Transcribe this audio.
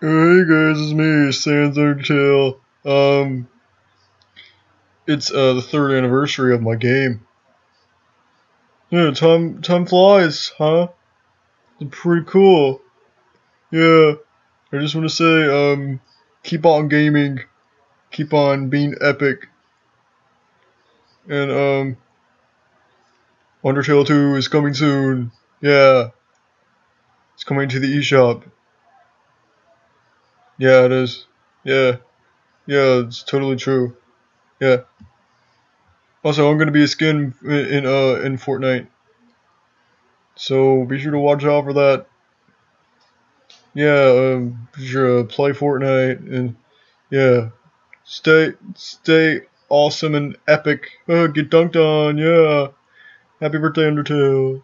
Hey guys, it's me, Sans Undertale. Um, it's uh the third anniversary of my game. Yeah, time time flies, huh? It's pretty cool. Yeah, I just want to say, um, keep on gaming, keep on being epic, and um, Undertale 2 is coming soon. Yeah, it's coming to the eShop. Yeah, it is. Yeah. Yeah, it's totally true. Yeah. Also, I'm gonna be a skin in, in uh in Fortnite. So be sure to watch out for that. Yeah, um, be sure to play Fortnite and yeah, stay stay awesome and epic. Uh, get dunked on. Yeah. Happy birthday, Undertale.